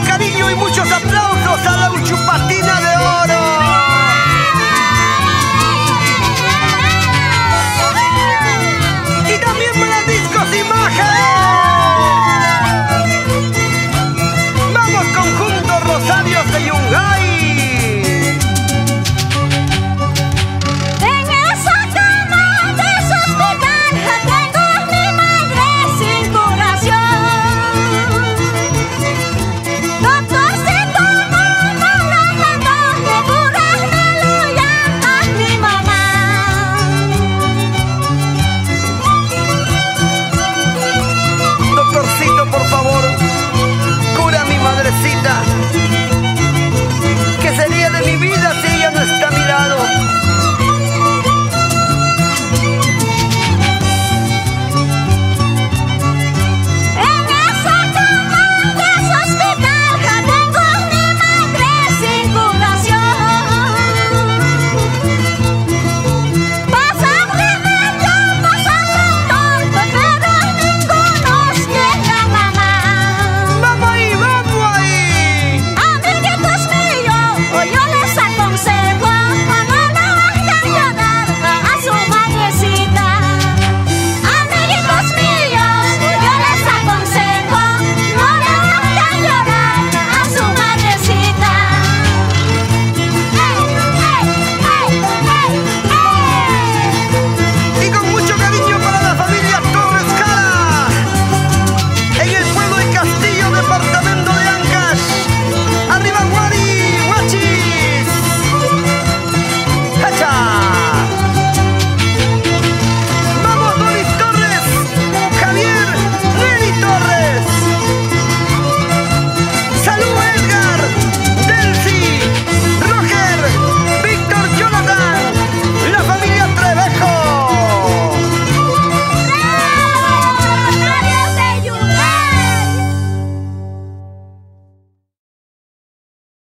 cariño y muchos aplausos.